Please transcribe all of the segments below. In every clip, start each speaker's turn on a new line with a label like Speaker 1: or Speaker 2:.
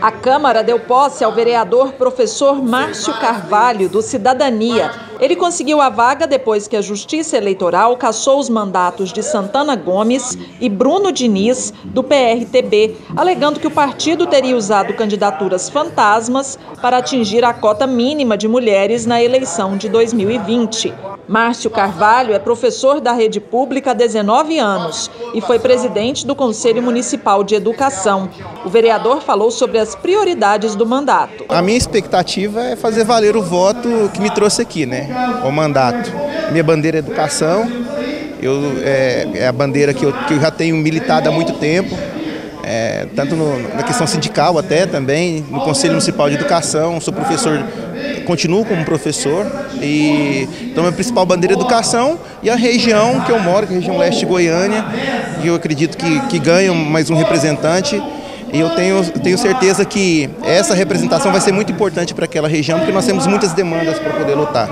Speaker 1: A Câmara deu posse ao vereador professor Márcio Carvalho, do Cidadania. Ele conseguiu a vaga depois que a Justiça Eleitoral cassou os mandatos de Santana Gomes e Bruno Diniz, do PRTB, alegando que o partido teria usado candidaturas fantasmas para atingir a cota mínima de mulheres na eleição de 2020. Márcio Carvalho é professor da rede pública há 19 anos e foi presidente do Conselho Municipal de Educação. O vereador falou sobre as prioridades do mandato.
Speaker 2: A minha expectativa é fazer valer o voto que me trouxe aqui, né? O mandato. Minha bandeira é educação, eu, é, é a bandeira que eu, que eu já tenho militado há muito tempo. É, tanto no, na questão sindical até também, no Conselho Municipal de Educação, sou professor continuo como professor e então a principal bandeira é educação e a região que eu moro, que é a região leste de Goiânia, e eu acredito que, que ganha mais um representante e eu tenho, tenho certeza que essa representação vai ser muito importante para aquela região, porque nós temos muitas demandas para poder lutar.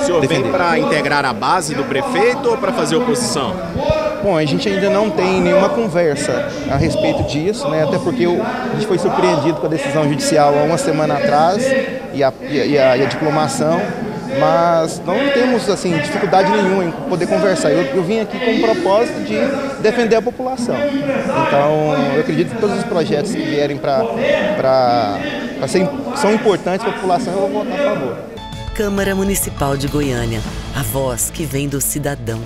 Speaker 3: O senhor defender. vem para integrar a base do prefeito ou para fazer oposição?
Speaker 2: Bom, a gente ainda não tem nenhuma conversa a respeito disso, né? até porque a gente foi surpreendido com a decisão judicial há uma semana atrás e a, e a, e a diplomação, mas não temos assim dificuldade nenhuma em poder conversar. Eu, eu vim aqui com o propósito de defender a população. Então, eu acredito que todos os projetos que vierem para ser são importantes para a população, eu vou votar a favor.
Speaker 4: Câmara Municipal de Goiânia, a voz que vem do cidadão.